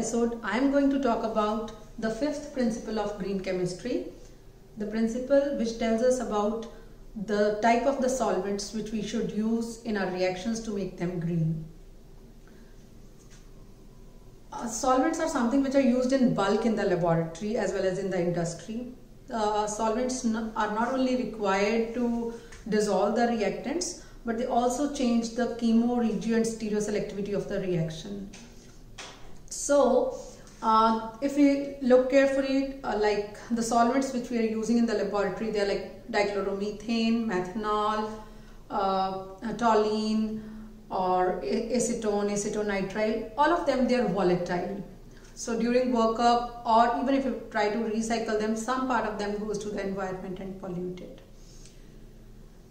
episode I am going to talk about the fifth principle of green chemistry. The principle which tells us about the type of the solvents which we should use in our reactions to make them green. Uh, solvents are something which are used in bulk in the laboratory as well as in the industry. Uh, solvents are not only required to dissolve the reactants but they also change the chemo-regio and stereoselectivity of the reaction. So, uh, if we look carefully, uh, like the solvents which we are using in the laboratory, they are like dichloromethane, methanol, uh, toluene, or acetone, acetonitrile, all of them they are volatile. So during workup or even if you try to recycle them, some part of them goes to the environment and pollute it.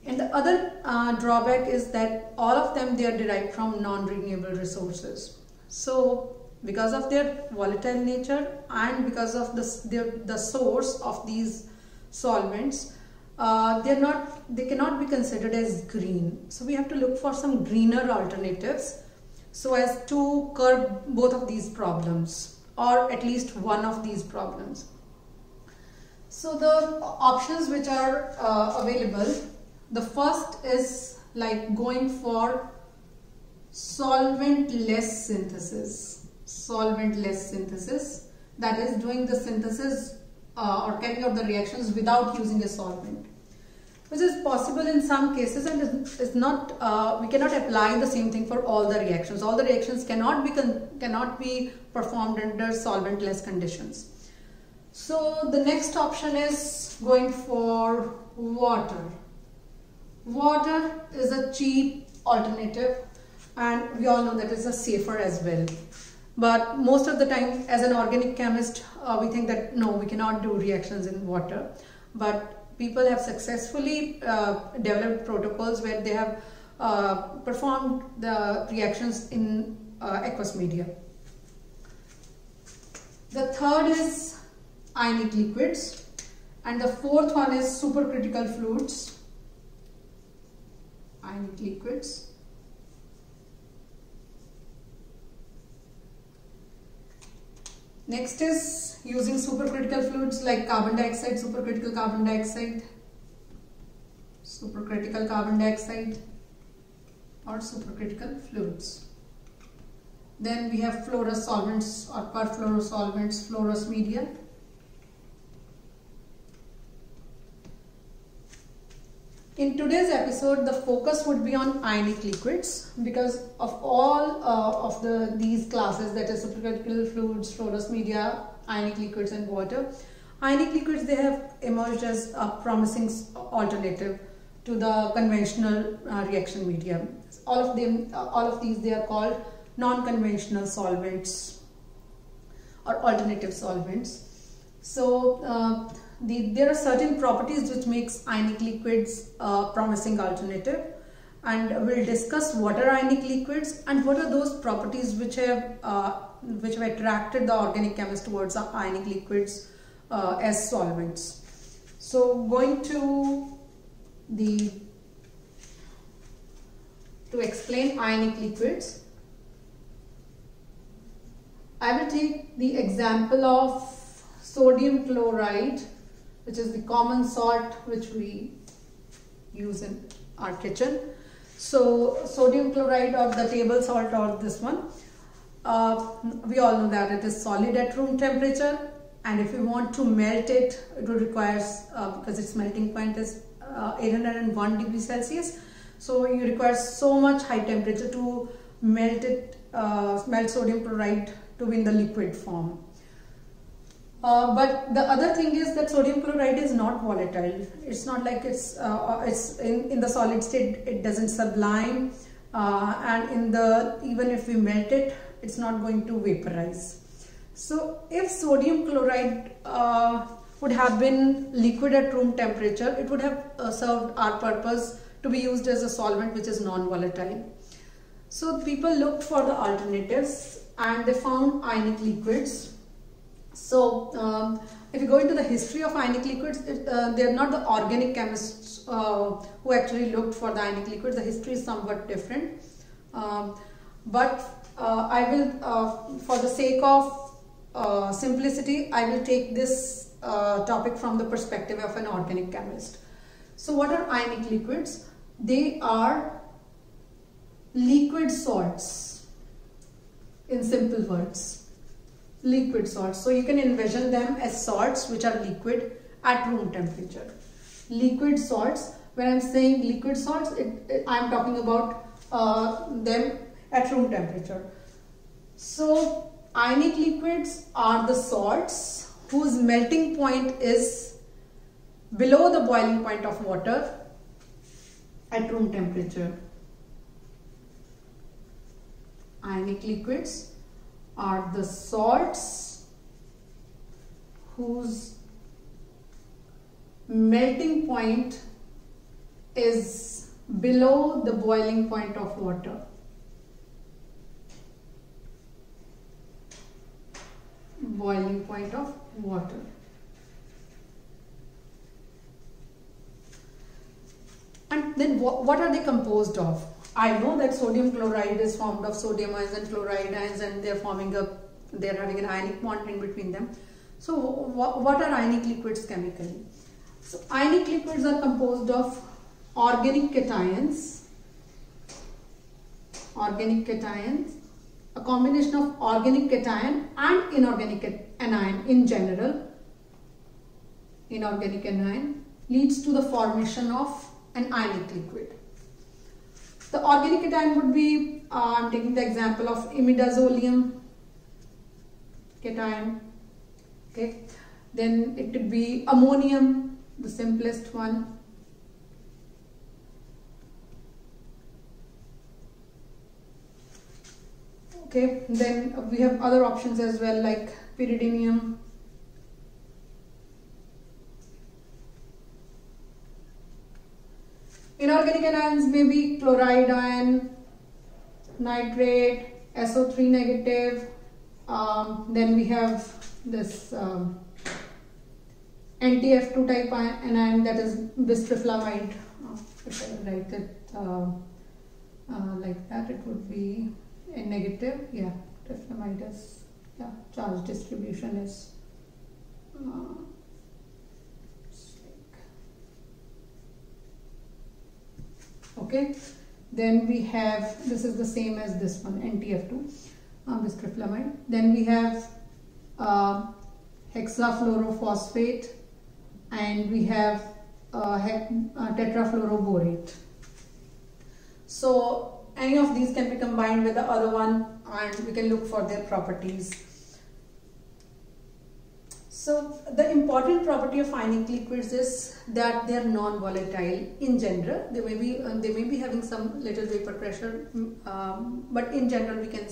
And the other uh, drawback is that all of them they are derived from non-renewable resources. So because of their volatile nature and because of the, the source of these solvents, uh, they're not, they cannot be considered as green. So we have to look for some greener alternatives so as to curb both of these problems or at least one of these problems. So the options which are uh, available the first is like going for solvent-less synthesis. Solvent-less synthesis. That is doing the synthesis uh, or carrying out the reactions without using a solvent. Which is possible in some cases and is not, uh, we cannot apply the same thing for all the reactions. All the reactions cannot be, cannot be performed under solvent-less conditions. So the next option is going for water. Water is a cheap alternative and we all know that it's a safer as well. But most of the time as an organic chemist, uh, we think that no, we cannot do reactions in water. But people have successfully uh, developed protocols where they have uh, performed the reactions in uh, aqueous media. The third is ionic liquids and the fourth one is supercritical fluids ionic liquids. Next is using supercritical fluids like carbon dioxide, supercritical carbon dioxide, supercritical carbon dioxide or supercritical fluids. Then we have fluorous solvents or perfluorosolvents, fluorous media In today's episode, the focus would be on ionic liquids because of all uh, of the these classes that is supercritical fluids, fluorous media, ionic liquids and water. Ionic liquids, they have emerged as a promising alternative to the conventional uh, reaction media. All of them, uh, all of these, they are called non-conventional solvents or alternative solvents. So, uh, the, there are certain properties which makes ionic liquids a promising alternative and we'll discuss what are ionic liquids and what are those properties which have uh, which have attracted the organic chemist towards ionic liquids uh, as solvents. So going to the to explain ionic liquids I will take the example of sodium chloride which is the common salt which we use in our kitchen. So sodium chloride or the table salt or this one, uh, we all know that it is solid at room temperature and if you want to melt it, it will require, uh, because its melting point is uh, 801 degrees Celsius. So you require so much high temperature to melt it, uh, melt sodium chloride to be in the liquid form. Uh, but the other thing is that sodium chloride is not volatile. It's not like it's uh, it's in, in the solid state. It doesn't sublime, uh, and in the even if we melt it, it's not going to vaporize. So if sodium chloride uh, would have been liquid at room temperature, it would have uh, served our purpose to be used as a solvent which is non-volatile. So people looked for the alternatives and they found ionic liquids so um, if you go into the history of ionic liquids, it, uh, they are not the organic chemists uh, who actually looked for the ionic liquids. The history is somewhat different. Um, but uh, I will, uh, for the sake of uh, simplicity, I will take this uh, topic from the perspective of an organic chemist. So what are ionic liquids? They are liquid salts in simple words. Liquid salts. So you can envision them as salts which are liquid at room temperature. Liquid salts, when I'm saying liquid salts, it, it, I'm talking about uh, them at room temperature. So ionic liquids are the salts whose melting point is below the boiling point of water at room temperature. Ionic liquids are the salts whose melting point is below the boiling point of water. Boiling point of water. And then what, are they composed of? I know that sodium chloride is formed of sodium ions and chloride ions and they're forming a, they're having an ionic bond in between them. So what, what are ionic liquids chemically? So ionic liquids are composed of organic cations, organic cations, a combination of organic cation and inorganic anion in general, inorganic anion leads to the formation of an ionic liquid. The organic cation would be, uh, I'm taking the example of imidazolium cation, okay. Then it could be ammonium, the simplest one. Okay, then we have other options as well like pyridinium, Inorganic anions may be chloride ion, nitrate, SO3 negative. Um, then we have this um, NTF2 type anion that is bistriflamide. Uh, if I write it uh, uh, like that, it would be a negative. Yeah, triflamide is, yeah, charge distribution is. Uh, okay? Then we have this is the same as this one ntf2 um, bistriflamide then we have uh, hexafluorophosphate and we have uh, uh, tetrafluoroborate. So any of these can be combined with the other one and we can look for their properties so the important property of ionic liquids is that they are non-volatile in general. They may be uh, they may be having some little vapor pressure, mm, um, but in general we can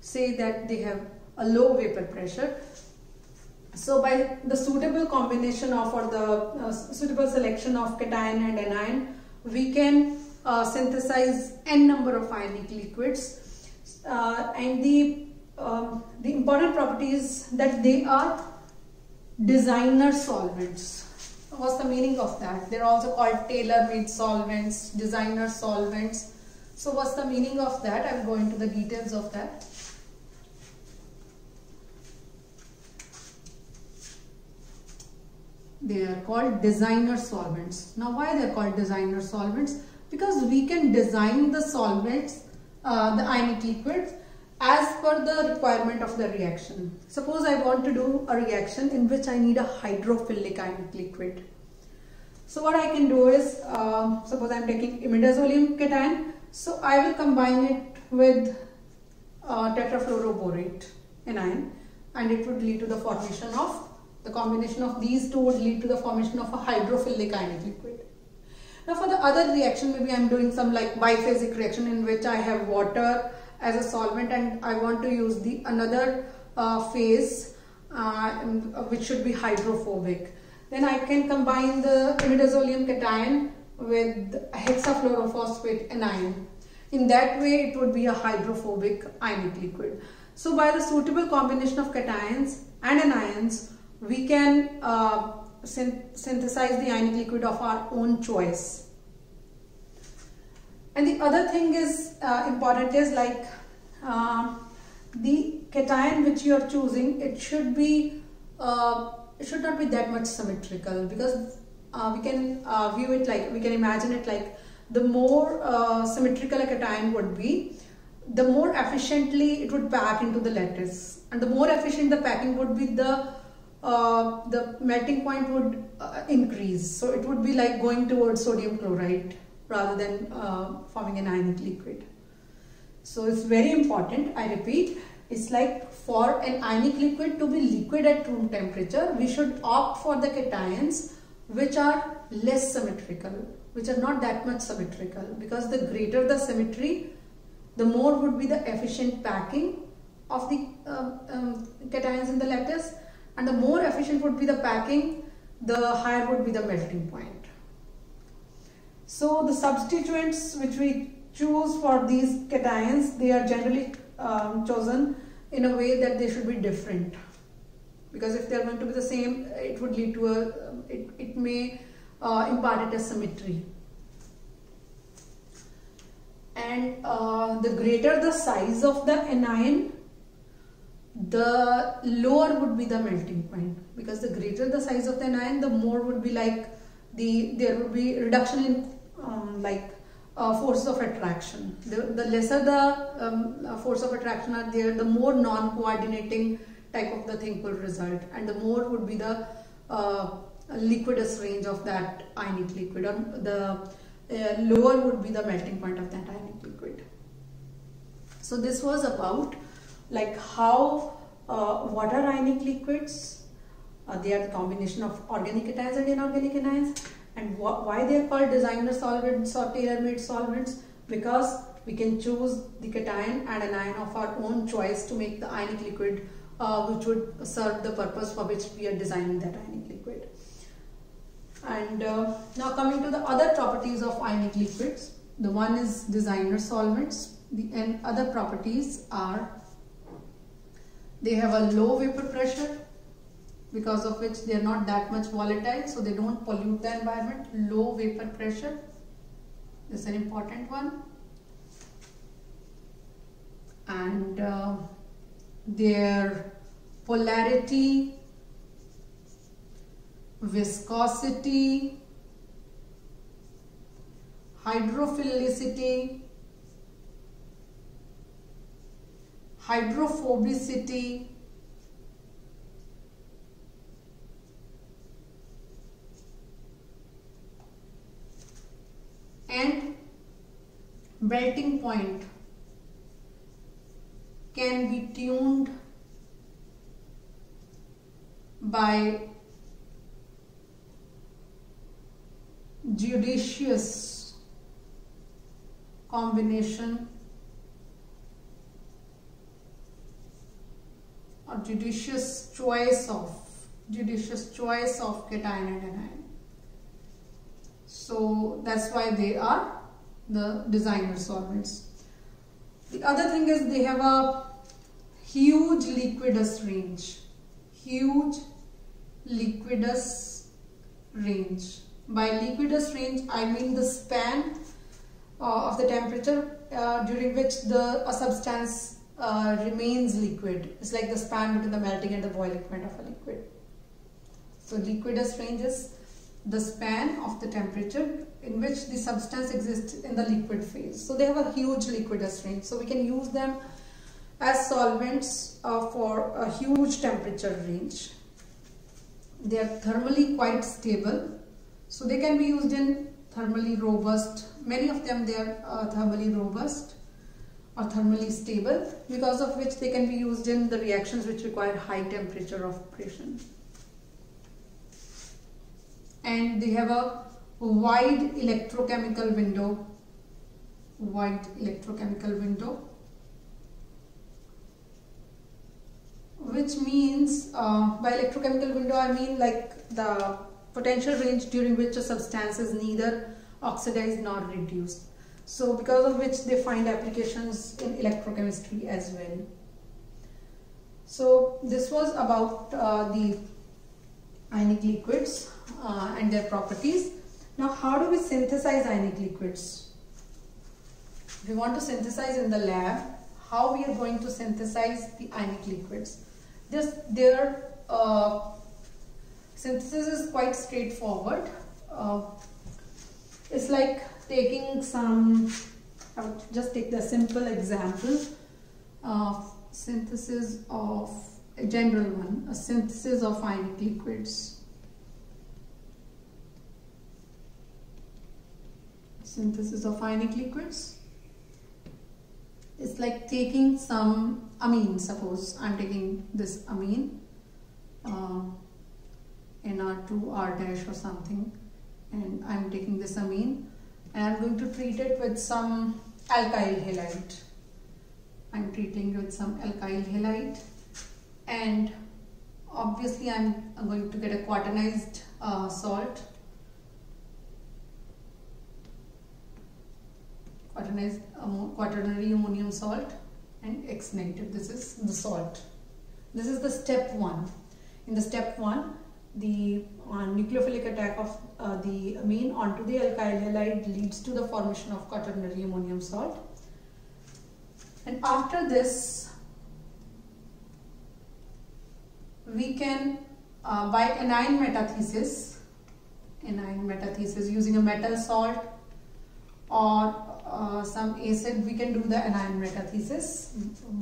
say that they have a low vapor pressure. So by the suitable combination of or the uh, suitable selection of cation and anion, we can uh, synthesize n number of ionic liquids, uh, and the um, the important property is that they are designer solvents. What's the meaning of that? They're also called tailor-made solvents, designer solvents. So what's the meaning of that? I'll go into the details of that. They are called designer solvents. Now why they're called designer solvents? Because we can design the solvents, uh, the ionic liquids as per the requirement of the reaction. Suppose I want to do a reaction in which I need a hydrophilic ionic liquid. So what I can do is, uh, suppose I am taking imidazolium cation, so I will combine it with uh, tetrafluoroborate anion and it would lead to the formation of, the combination of these two would lead to the formation of a hydrophilic ionic liquid. Now for the other reaction, maybe I am doing some like biphasic reaction in which I have water as a solvent and I want to use the another uh, phase uh, which should be hydrophobic. Then I can combine the imidazolium cation with hexafluorophosphate anion. In that way it would be a hydrophobic ionic liquid. So by the suitable combination of cations and anions we can uh, synthesize the ionic liquid of our own choice. And the other thing is uh, important is like uh, the cation which you are choosing, it should be, uh, it should not be that much symmetrical because uh, we can uh, view it like, we can imagine it like the more uh, symmetrical a cation would be, the more efficiently it would pack into the lattice. And the more efficient the packing would be the the melting point would increase. So it would be like going towards sodium chloride rather than uh, forming an ionic liquid. So it's very important i repeat it's like for an ionic liquid to be liquid at room temperature we should opt for the cations which are less symmetrical which are not that much symmetrical because the greater the symmetry the more would be the efficient packing of the uh, um, cations in the lattice and the more efficient would be the packing the higher would be the melting point so the substituents which we choose for these cations they are generally um, chosen in a way that they should be different. Because if they are going to be the same it would lead to a it, it may uh, impart it as symmetry. And uh, the greater the size of the anion the lower would be the melting point. Because the greater the size of the anion the more would be like the there would be reduction in um, like uh, force of attraction the, the lesser the um, uh, force of attraction are there the more non-coordinating type of the thing will result and the more would be the uh, liquidus range of that ionic liquid or the uh, lower would be the melting point of that ionic liquid. So this was about like how uh, what are ionic liquids? Uh, they are the combination of organic cations and inorganic anions and wh why they are called designer solvents or tailor-made solvents because we can choose the cation and anion of our own choice to make the ionic liquid uh, which would serve the purpose for which we are designing that ionic liquid. And uh, now coming to the other properties of ionic liquids, the one is designer solvents the, and other properties are they have a low vapor pressure because of which they are not that much volatile so they don't pollute the environment. Low vapor pressure is an important one. And uh, their polarity viscosity, hydrophilicity, hydrophobicity, and melting point can be tuned by judicious combination or judicious choice of judicious choice of cation and anion. So that's why they are the designer solvents. The other thing is they have a huge liquidus range. Huge liquidus range. By liquidus range, I mean the span uh, of the temperature uh, during which the a substance uh, remains liquid. It's like the span between the melting and the boiling point of a liquid. So liquidus range is the span of the temperature in which the substance exists in the liquid phase. So they have a huge liquidus range. So we can use them as solvents uh, for a huge temperature range. They are thermally quite stable so they can be used in thermally robust, many of them they are uh, thermally robust or thermally stable because of which they can be used in the reactions which require high temperature of operation. And they have a wide electrochemical window, wide electrochemical window which means uh, by electrochemical window I mean like the potential range during which a substance is neither oxidized nor reduced. So because of which they find applications in electrochemistry as well. So this was about uh, the ionic liquids uh, and their properties. Now how do we synthesize ionic liquids? we want to synthesize in the lab, how we are going to synthesize the ionic liquids. This, their uh, synthesis is quite straightforward. Uh, it's like taking some, I just take the simple example of synthesis of a general one, a synthesis of ionic liquids. Synthesis of ionic liquids. It's like taking some amine, suppose I'm taking this amine, uh, NR2 R dash or something, and I'm taking this amine and I'm going to treat it with some alkyl halide. I'm treating with some alkyl halide and obviously I'm, going to get a quaternized uh, salt quaternized um, quaternary ammonium salt and X negative this is the salt. This is the step one. In the step one the uh, nucleophilic attack of uh, the amine onto the alkyl halide leads to the formation of quaternary ammonium salt. And after this we can uh, by anion metathesis anion metathesis using a metal salt or uh, some acid we can do the anion metathesis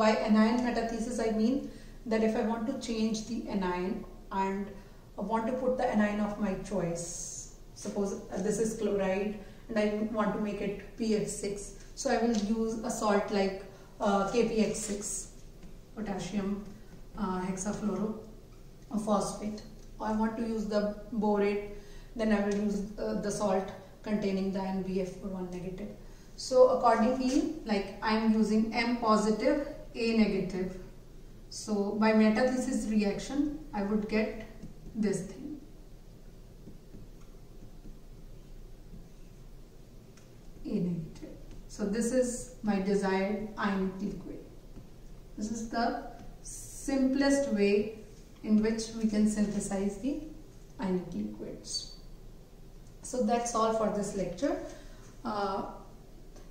by anion metathesis I mean that if I want to change the anion and I want to put the anion of my choice suppose uh, this is chloride and I want to make it PF6 so I will use a salt like uh, KPF6 potassium uh, hexafluoro phosphate. I want to use the borate, then I will use uh, the salt containing the NBF1 negative. So accordingly, like I am using M positive, A negative. So by metathesis reaction, I would get this thing. A negative. So this is my desired ionic liquid. This is the simplest way in which we can synthesize the ionic liquids. So that's all for this lecture. Uh,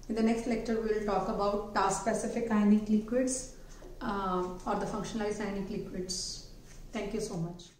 in the next lecture we will talk about task specific ionic liquids uh, or the functionalized ionic liquids. Thank you so much.